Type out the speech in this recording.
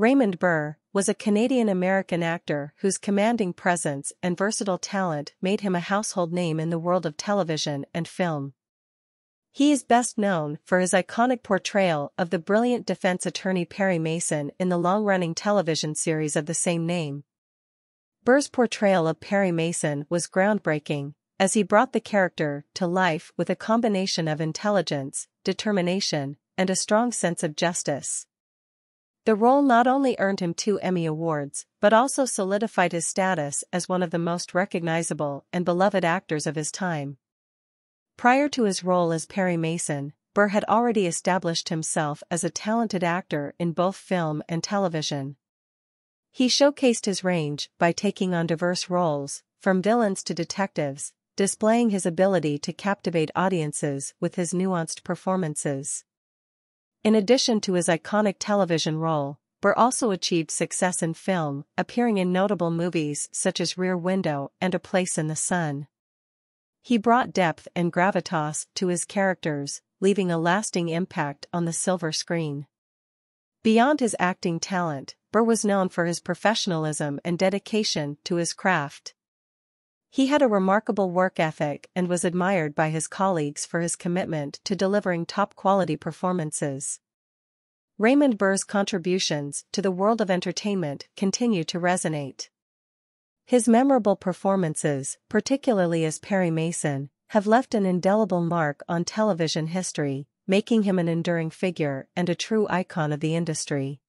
Raymond Burr was a Canadian-American actor whose commanding presence and versatile talent made him a household name in the world of television and film. He is best known for his iconic portrayal of the brilliant defense attorney Perry Mason in the long-running television series of the same name. Burr's portrayal of Perry Mason was groundbreaking, as he brought the character to life with a combination of intelligence, determination, and a strong sense of justice. The role not only earned him two Emmy Awards, but also solidified his status as one of the most recognizable and beloved actors of his time. Prior to his role as Perry Mason, Burr had already established himself as a talented actor in both film and television. He showcased his range by taking on diverse roles, from villains to detectives, displaying his ability to captivate audiences with his nuanced performances. In addition to his iconic television role, Burr also achieved success in film, appearing in notable movies such as Rear Window and A Place in the Sun. He brought depth and gravitas to his characters, leaving a lasting impact on the silver screen. Beyond his acting talent, Burr was known for his professionalism and dedication to his craft. He had a remarkable work ethic and was admired by his colleagues for his commitment to delivering top-quality performances. Raymond Burr's contributions to the world of entertainment continue to resonate. His memorable performances, particularly as Perry Mason, have left an indelible mark on television history, making him an enduring figure and a true icon of the industry.